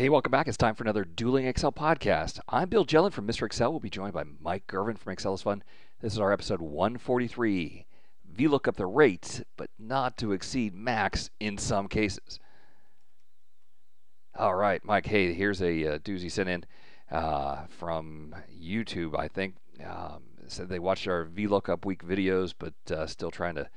Hey, welcome back. It's time for another Dueling Excel podcast. I'm Bill Jelen from Mr. Excel. We'll be joined by Mike Girvin from Excel is Fun. This is our episode 143. VLOOKUP the rate, but not to exceed max in some cases. All right, Mike. Hey, here's a uh, doozy sent in uh, from YouTube. I think um, said they watched our VLOOKUP week videos, but uh, still trying to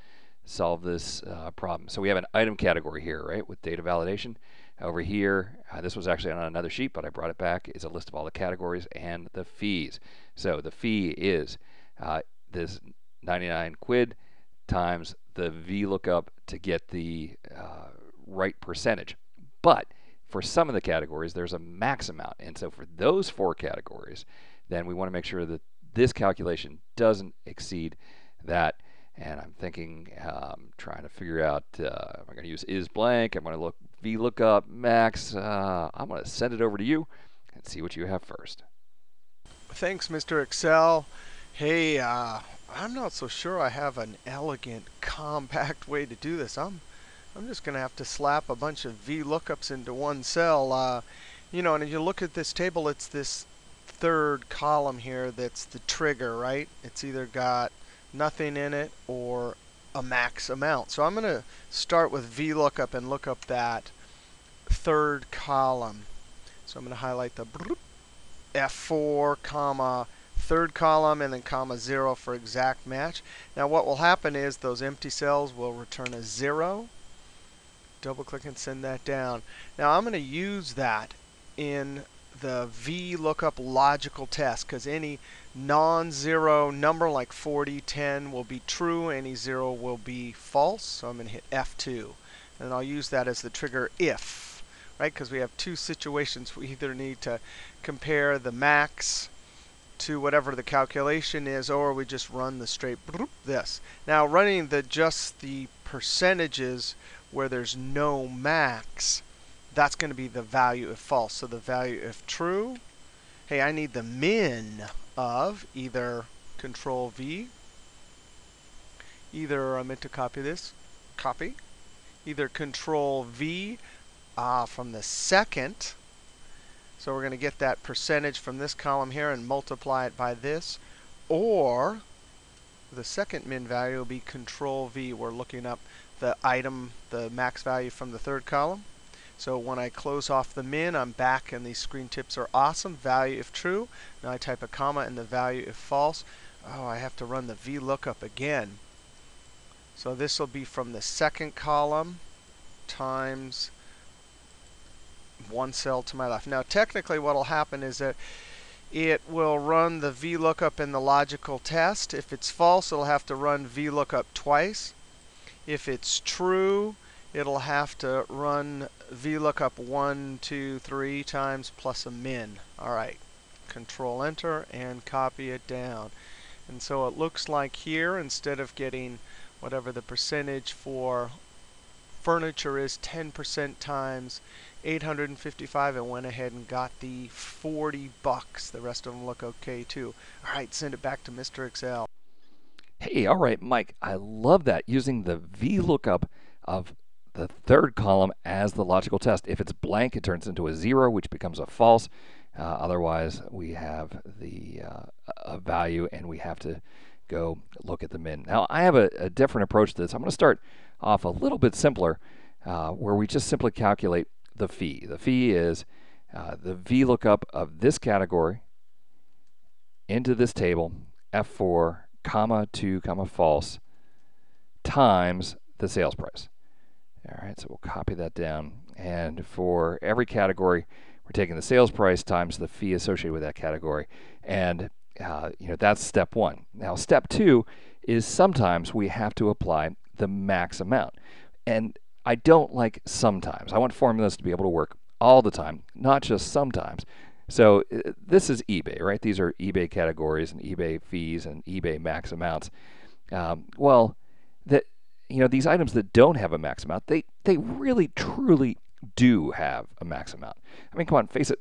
solve this uh, problem. So we have an item category here, right, with data validation. Over here, uh, this was actually on another sheet, but I brought it back, is a list of all the categories and the fees. So the fee is uh, this 99 quid times the VLOOKUP to get the uh, right percentage. But for some of the categories, there's a max amount. And so for those four categories, then we want to make sure that this calculation doesn't exceed that and I'm thinking, um, trying to figure out, uh, am I going to use is blank? I'm going to look VLOOKUP max. Uh, I'm going to send it over to you and see what you have first. Thanks, Mr. Excel. Hey, uh, I'm not so sure I have an elegant, compact way to do this. I'm, I'm just going to have to slap a bunch of VLOOKUPs into one cell. Uh, you know, and if you look at this table, it's this third column here that's the trigger, right? It's either got nothing in it or a max amount. So I'm going to start with VLOOKUP and look up that third column. So I'm going to highlight the F4 comma third column and then comma 0 for exact match. Now what will happen is those empty cells will return a 0. Double click and send that down. Now I'm going to use that in the VLOOKUP logical test because any non-zero number like 40, 10 will be true, any 0 will be false. So I'm going to hit F2. And I'll use that as the trigger if, right? Because we have two situations. We either need to compare the max to whatever the calculation is, or we just run the straight this. Now running the just the percentages where there's no max, that's going to be the value if false. So the value if true, hey, I need the min of either control V, either I meant to copy this, copy, either control V uh, from the second, so we're going to get that percentage from this column here and multiply it by this, or the second min value will be control V. We're looking up the item, the max value from the third column. So when I close off the min, I'm back and these screen tips are awesome. Value if true. Now I type a comma and the value if false. Oh, I have to run the VLOOKUP again. So this will be from the second column times one cell to my left. Now technically what will happen is that it will run the VLOOKUP in the logical test. If it's false, it'll have to run VLOOKUP twice. If it's true, it'll have to run VLOOKUP 1, 2, 3 times plus a min. All right, Control Enter and copy it down. And so it looks like here, instead of getting whatever the percentage for furniture is 10% times 855 and went ahead and got the 40 bucks. The rest of them look okay too. All right, send it back to Mr. Excel. Hey, all right, Mike, I love that using the VLOOKUP of the third column as the logical test. If it's blank, it turns into a zero, which becomes a false. Uh, otherwise, we have the uh, a value, and we have to go look at the min. Now, I have a, a different approach to this. I'm going to start off a little bit simpler, uh, where we just simply calculate the fee. The fee is uh, the VLOOKUP of this category into this table, F4, comma 2, comma false, times the sales price. All right, so we'll copy that down. And for every category, we're taking the sales price times the fee associated with that category. And uh, you know that's step one. Now, step two is sometimes we have to apply the max amount. And I don't like sometimes. I want formulas to be able to work all the time, not just sometimes. So uh, this is eBay, right? These are eBay categories and eBay fees and eBay max amounts. Um, well, that you know, these items that don't have a max amount, they, they really truly do have a max amount. I mean, come on, face it.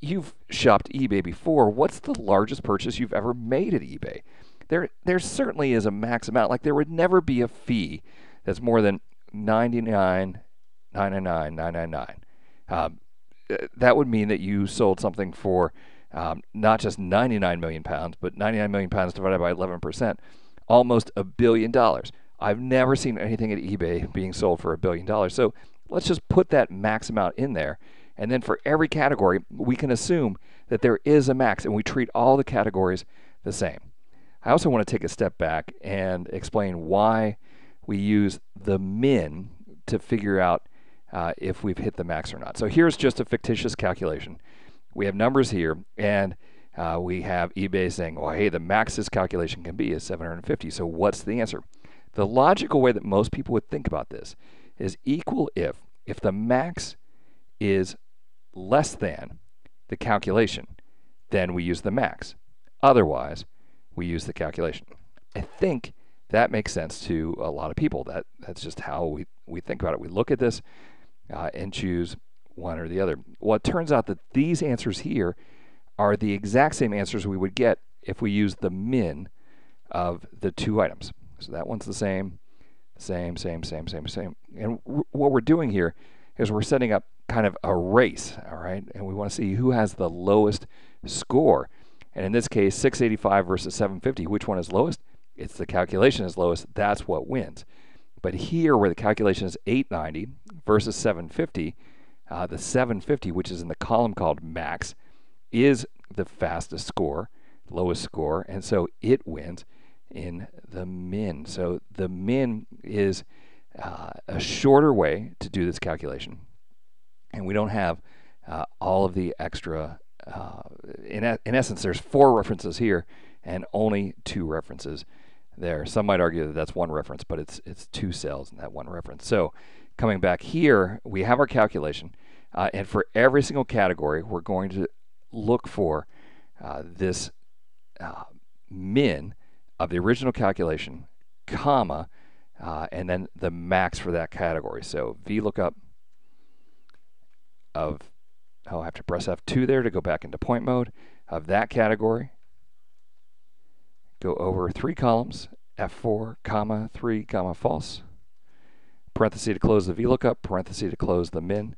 You've shopped eBay before. What's the largest purchase you've ever made at eBay? There, there certainly is a max amount. Like there would never be a fee that's more than ninety nine, ninety nine, nine nine nine. Um, that would mean that you sold something for um, not just 99 million pounds, but 99 million pounds divided by 11%, almost a billion dollars. I've never seen anything at eBay being sold for a billion dollars. So let's just put that max amount in there. And then for every category, we can assume that there is a max and we treat all the categories the same. I also want to take a step back and explain why we use the min to figure out uh, if we've hit the max or not. So here's just a fictitious calculation. We have numbers here, and uh, we have eBay saying, well, hey, the max this calculation can be is 750. So what's the answer? The logical way that most people would think about this is equal if. If the max is less than the calculation, then we use the max. Otherwise, we use the calculation. I think that makes sense to a lot of people. That that's just how we, we think about it. We look at this uh, and choose one or the other. Well, it turns out that these answers here are the exact same answers we would get if we use the min of the two items. So that one's the same, same, same, same, same, same. And what we're doing here is we're setting up kind of a race, all right? And we want to see who has the lowest score. And in this case, 685 versus 750, which one is lowest? It's the calculation is lowest. That's what wins. But here, where the calculation is 890 versus 750, uh, the 750, which is in the column called max, is the fastest score, lowest score, and so it wins in the min. So the min is uh, a shorter way to do this calculation, and we don't have uh, all of the extra. Uh, in, in essence, there's four references here and only two references there. Some might argue that that's one reference, but it's it's two cells in that one reference. So coming back here, we have our calculation, uh, and for every single category, we're going to look for uh, this uh, min of the original calculation, comma, uh, and then the max for that category. So VLOOKUP of, oh, I have to press F2 there to go back into point mode of that category. Go over three columns, F4, comma, 3, comma, false. Parenthesis to close the VLOOKUP, parenthesis to close the min,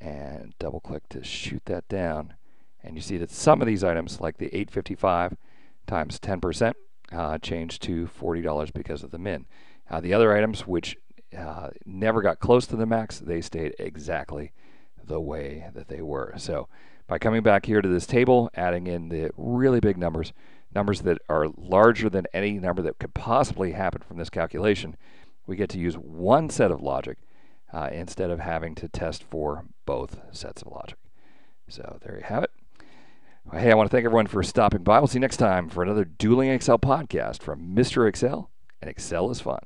and double click to shoot that down. And you see that some of these items, like the 855 times 10%, uh, changed to $40 because of the min. Uh, the other items, which uh, never got close to the max, they stayed exactly the way that they were. So by coming back here to this table, adding in the really big numbers, numbers that are larger than any number that could possibly happen from this calculation, we get to use one set of logic uh, instead of having to test for both sets of logic. So there you have it. Hey, I want to thank everyone for stopping by. We'll see you next time for another Dueling Excel podcast from Mr. Excel, and Excel is fun.